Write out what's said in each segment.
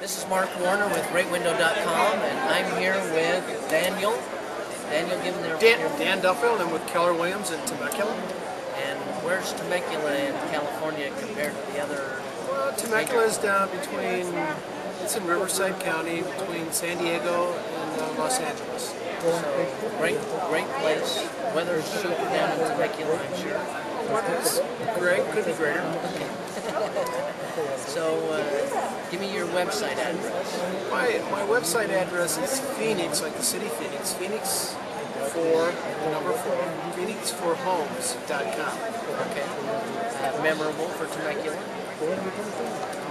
This is Mark Warner with RateWindow.com, and I'm here with Daniel. Daniel, give them their Dan, Dan Duffield. I'm with Keller Williams in Temecula. and where's Temecula in California compared to the other? Well, Temecula is down between, it's in Riverside County, between San Diego and uh, Los Angeles. So great, great place. Weather is super down in Temecula, I'm sure. Weather's great, could be greater. So uh, give me your website address. My, my website address is Phoenix, like the city Phoenix, Phoenix for the number four, phoenix4homes.com. Okay. Uh, memorable for Temecula.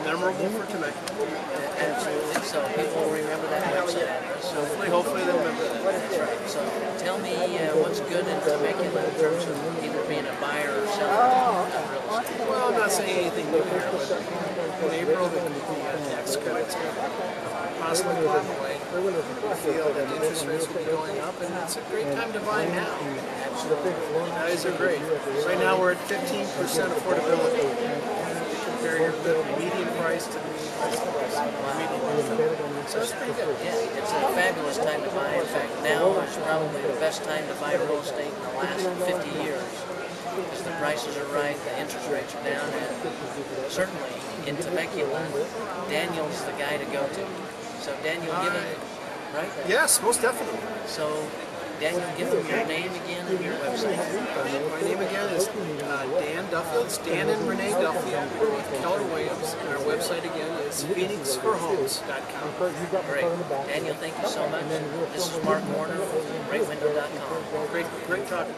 Memorable for Temecula. Uh, absolutely. So people will remember that website address. So Hopefully, hopefully they'll remember that. That's right. So tell me uh, what's good in Temecula in terms of either being a buyer or I'm not saying anything new here, but in April, the, the uh, tax credits possibly going away. We feel that interest rates will be going up, and it's a great time to buy now. Guys are great. Right now, we're at 15% affordability. Compare your to median price. to the median price. So it's pretty good. Yeah, it's a fabulous time to buy. In fact, now is probably the best time to buy real estate in the last 50 years. Because the prices are right, the interest rates are down, and certainly in Temecula, Daniel's the guy to go to. So Daniel, give him, right? Yes, most definitely. So Daniel, give them your name again and your website. My name again is uh, Dan Duffield. It's Dan and Renee Duffield. We're with Keller Williams, and our website again is phoenix4homes.com. Great. Daniel, thank you so much. This is Mark Warner from RateWindow.com. Great, great talking.